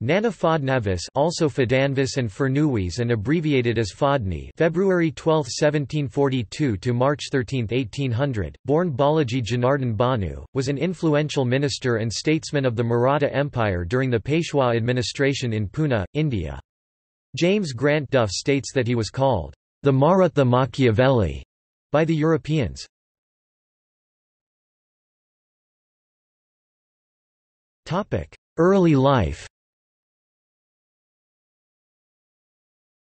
Nana Fadnavis also Fadanvis and Furnuwees and abbreviated as Fadni February 12, 1742 to March 13, 1800, born Balaji Janardan Bhanu, was an influential minister and statesman of the Maratha Empire during the Peshwa administration in Pune, India. James Grant Duff states that he was called the Maratha Machiavelli by the Europeans. Early life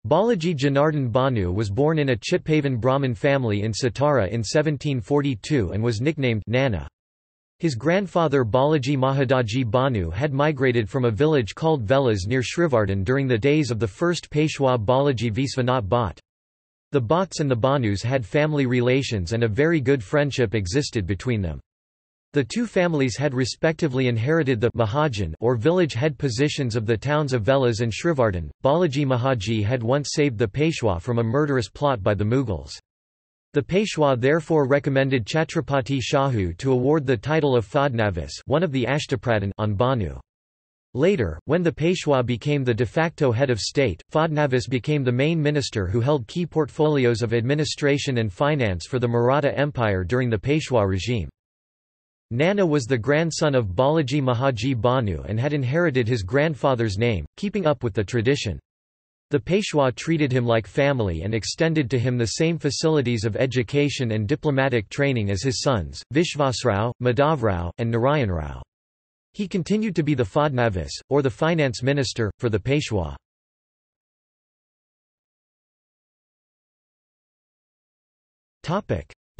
Balaji Janardan Bhanu was born in a Chitpavan Brahmin family in Satara in 1742 and was nicknamed Nana. His grandfather Balaji Mahadaji Bhanu had migrated from a village called Velas near Srivardhan during the days of the first Peshwa Balaji Viswanath Bhat. The Bhatts and the Bhanus had family relations and a very good friendship existed between them. The two families had respectively inherited the Mahajan or village head positions of the towns of Velas and Srivardhan. Balaji Mahaji had once saved the Peshwa from a murderous plot by the Mughals. The Peshwa therefore recommended Chhatrapati Shahu to award the title of Fadnavis one of the Ashtapradhan on Bhanu. Later, when the Peshwa became the de facto head of state, Fadnavis became the main minister who held key portfolios of administration and finance for the Maratha Empire during the Peshwa regime. Nana was the grandson of Balaji Mahaji Bhanu and had inherited his grandfather's name, keeping up with the tradition. The Peshwa treated him like family and extended to him the same facilities of education and diplomatic training as his sons, Vishvasrao, Madhavrao, and Narayanrao. He continued to be the Fadnavis, or the finance minister, for the Peshwa.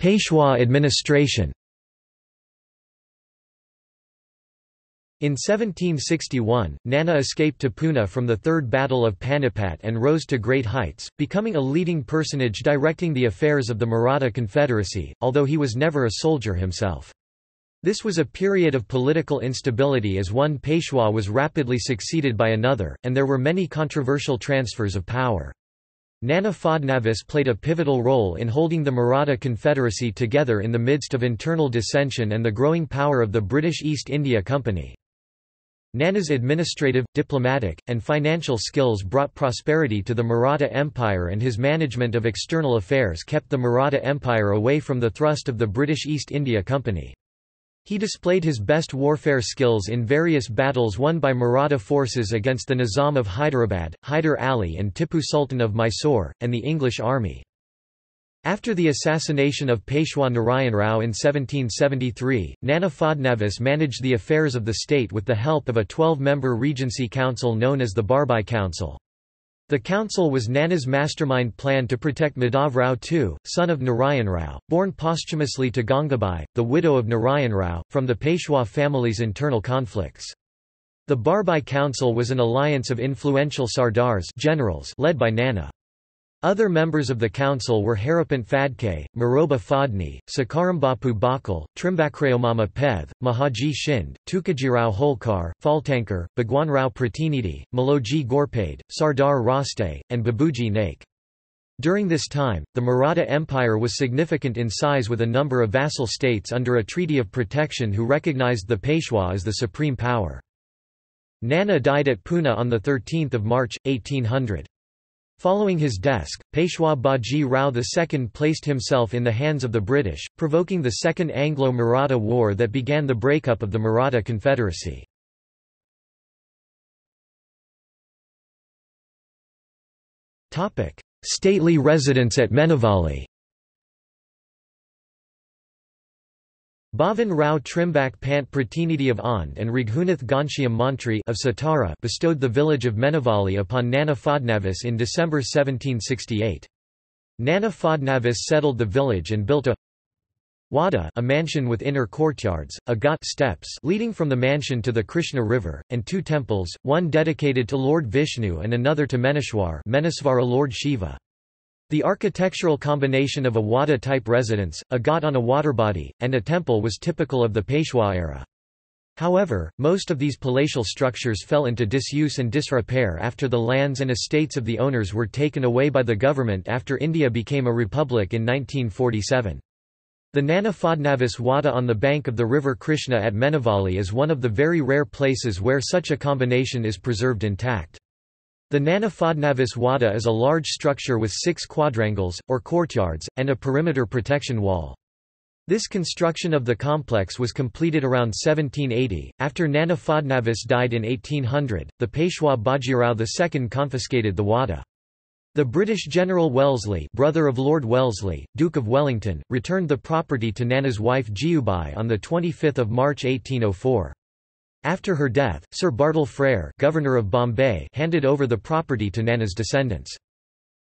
Peshwa administration In 1761, Nana escaped to Pune from the Third Battle of Panipat and rose to great heights, becoming a leading personage directing the affairs of the Maratha Confederacy, although he was never a soldier himself. This was a period of political instability as one Peshwa was rapidly succeeded by another, and there were many controversial transfers of power. Nana Fadnavis played a pivotal role in holding the Maratha Confederacy together in the midst of internal dissension and the growing power of the British East India Company. Nana's administrative, diplomatic, and financial skills brought prosperity to the Maratha Empire and his management of external affairs kept the Maratha Empire away from the thrust of the British East India Company. He displayed his best warfare skills in various battles won by Maratha forces against the Nizam of Hyderabad, Hyder Ali and Tipu Sultan of Mysore, and the English army. After the assassination of Peshwa Narayan Rao in 1773, Nana Fadnavis managed the affairs of the state with the help of a 12-member regency council known as the Barabhai Council. The council was Nana's mastermind plan to protect Madhav Rao II, son of Narayan Rao, born posthumously to Gangabai, the widow of Narayan Rao, from the Peshwa family's internal conflicts. The Barabhai Council was an alliance of influential Sardars generals led by Nana. Other members of the council were Haripant Phadke, Maroba Fadni, Sakharambapu Bokil, Trimbakrayomama Peth, Mahaji Shind, Tukajirao Holkar, Faltankar, Bhagwanrao Pratinidhi, Maloji Ghorpade, Sardar Raste, and Babuji Naik. During this time, the Maratha Empire was significant in size with a number of vassal states under a treaty of protection who recognized the Peshwa as the supreme power. Nana died at Pune on 13 March, 1800. Following his death, Peshwa Baji Rao II placed himself in the hands of the British, provoking the Second Anglo-Maratha War that began the breakup of the Maratha Confederacy. Stately residence at Menavali Bhavan Rao Trimbak Pant Pratinidhi of Aundh and Raghunath Ghanshyam Mantri of Satara bestowed the village of Menavali upon Nana Fadnavis in December 1768. Nana Fadnavis settled the village and built a Wada a mansion with inner courtyards, a ghat steps leading from the mansion to the Krishna River, and two temples, one dedicated to Lord Vishnu and another to Menesvara Lord Shiva. The architectural combination of a Wada-type residence, a ghat on a waterbody, and a temple was typical of the Peshwa era. However, most of these palatial structures fell into disuse and disrepair after the lands and estates of the owners were taken away by the government after India became a republic in 1947. The Nana Fadnavis Wada on the bank of the river Krishna at Menavali is one of the very rare places where such a combination is preserved intact. The Nana Fadnavis Wada is a large structure with six quadrangles, or courtyards, and a perimeter protection wall. This construction of the complex was completed around 1780. After Nana Fadnavis died in 1800, the Peshwa Bajirao II confiscated the Wada. The British General Wellesley brother of Lord Wellesley, Duke of Wellington, returned the property to Nana's wife Jiubai on 25 March 1804. After her death, Sir Bartle Frere governor of Bombay handed over the property to Nana's descendants.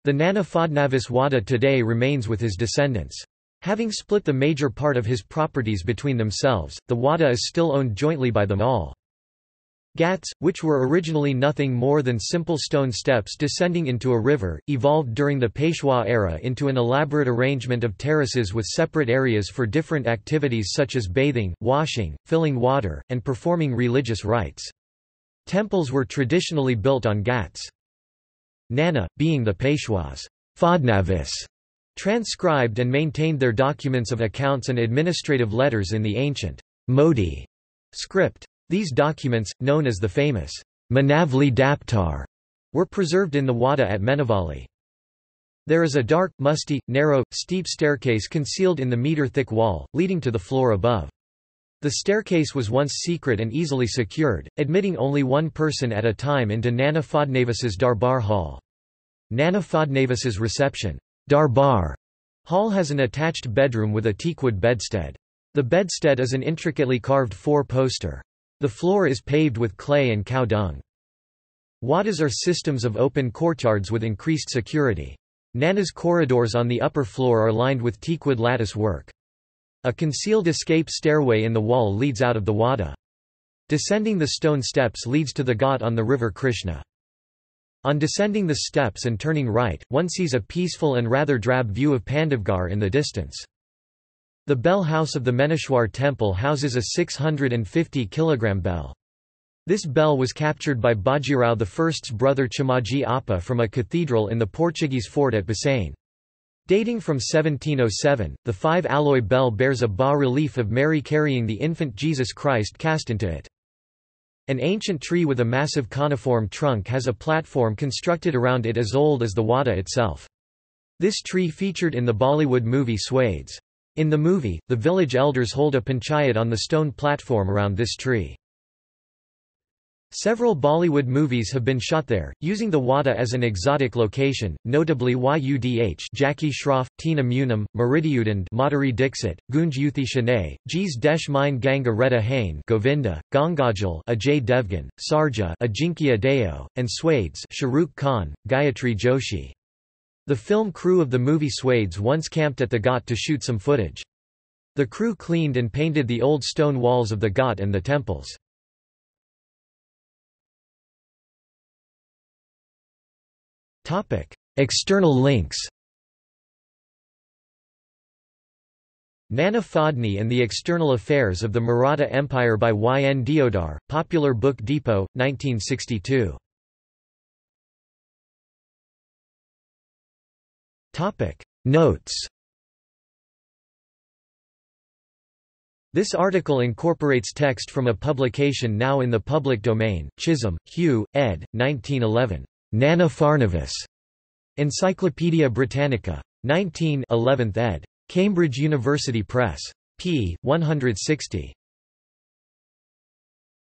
The Nana Fadnavis Wada today remains with his descendants. Having split the major part of his properties between themselves, the Wada is still owned jointly by them all. Ghats, which were originally nothing more than simple stone steps descending into a river, evolved during the Peshwa era into an elaborate arrangement of terraces with separate areas for different activities such as bathing, washing, filling water, and performing religious rites. Temples were traditionally built on ghats. Nana, being the Peshwa's Fadnavis, transcribed and maintained their documents of accounts and administrative letters in the ancient Modi script. These documents, known as the famous Menavali Daptar, were preserved in the Wada at Menavali. There is a dark, musty, narrow, steep staircase concealed in the metre-thick wall, leading to the floor above. The staircase was once secret and easily secured, admitting only one person at a time into Nana Fadnavis's Darbar Hall. Nana Fadnavis's reception Darbar hall has an attached bedroom with a teakwood bedstead. The bedstead is an intricately carved four-poster. The floor is paved with clay and cow dung. Wadas are systems of open courtyards with increased security. Nana's corridors on the upper floor are lined with teakwood lattice work. A concealed escape stairway in the wall leads out of the wada. Descending the stone steps leads to the ghat on the river Krishna. On descending the steps and turning right, one sees a peaceful and rather drab view of Pandavgarh in the distance. The bell house of the Meneshwar temple houses a 650 kg bell. This bell was captured by Bajirao I's brother Chimaji Appa from a cathedral in the Portuguese fort at Bassein. Dating from 1707, the five-alloy bell bears a bas-relief of Mary carrying the infant Jesus Christ cast into it. An ancient tree with a massive coniform trunk has a platform constructed around it as old as the Wada itself. This tree featured in the Bollywood movie Swades. In the movie, the village elders hold a panchayat on the stone platform around this tree. Several Bollywood movies have been shot there, using the Wada as an exotic location, notably Yudh Jackie Shroff, Tina Munim, Mrityudand Madhuri Dixit, Gunj Yuthi Shanae, Jis Desh Mein Ganga Rehta Hain Govinda, Gangajal Ajay Devgan, Sarja Ajinkya Deo, and Swades Shahrukh Khan, Gayatri Joshi. The film crew of the movie Swades once camped at the Ghat to shoot some footage. The crew cleaned and painted the old stone walls of the Ghat and the temples. External links Nana Fadni and the External Affairs of the Maratha Empire by Y. N. Deodhar, Popular Book Depot, 1962 Topic Notes This article incorporates text from a publication now in the public domain, Chisholm, Hugh, ed. 1911. Nana Farnavis. Encyclopædia Britannica. 19 11th ed. Cambridge University Press. p. 160.